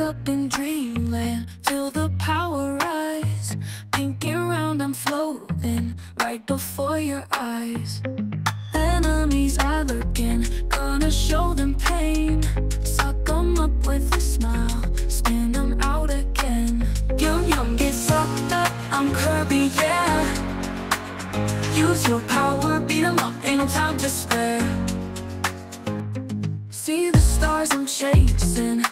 Wake up in dreamland, feel the power rise. Pinking round, I'm floating right before your eyes. Enemies are lurking, gonna show them pain. Suck 'em up with a smile, spin 'em out again. Yum yum, get sucked up, I'm Kirby, yeah. Use your power, beat 'em up, ain't no time to spare. See the stars I'm chasing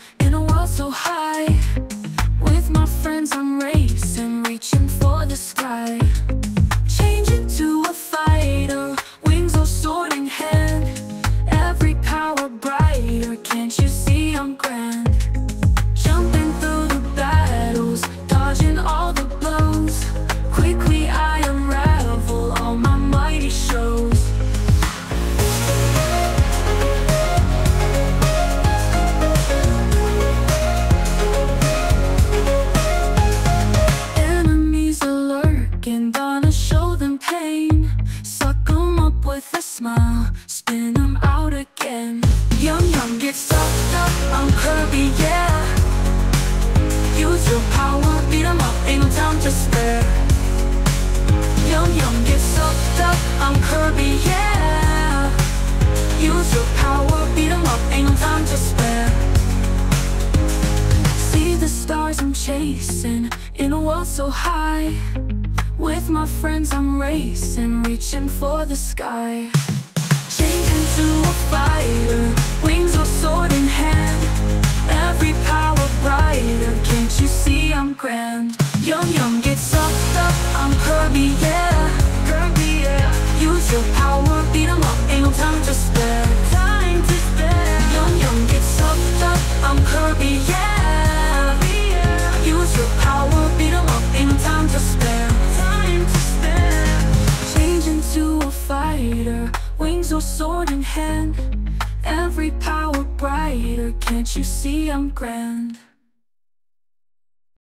smile, spin 'em out again. Yum yum, get sucked up, I'm Kirby, yeah. Use your power, beat 'em up, ain't no time to spare. Yum yum, get sucked up, I'm Kirby, yeah. Use your power, beat 'em up, ain't no time to spare. See the stars I'm chasing in a world so high. With my friends I'm racing, reaching for the sky. Change into a fighter, wings or sword in hand. Every power brighter, can't you see I'm grand? Yum yum, get sucked up, I'm Kirby, yeah. Wings or sword in hand. Every power brighter, can't you see I'm grand?